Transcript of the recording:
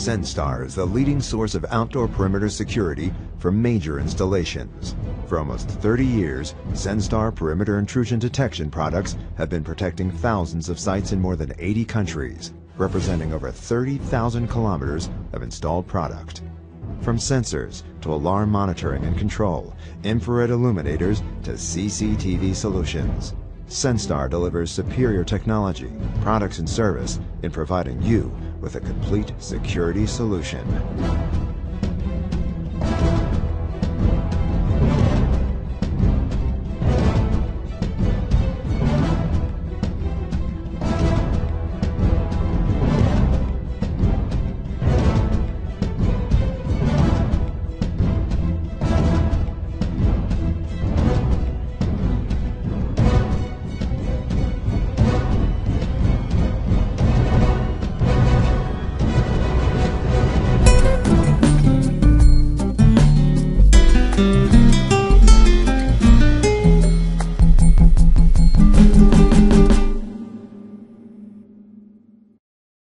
Senstar is the leading source of outdoor perimeter security for major installations. For almost 30 years, Senstar perimeter intrusion detection products have been protecting thousands of sites in more than 80 countries, representing over 30,000 kilometers of installed product. From sensors to alarm monitoring and control, infrared illuminators to CCTV solutions, Senstar delivers superior technology, products and service in providing you with a complete security solution.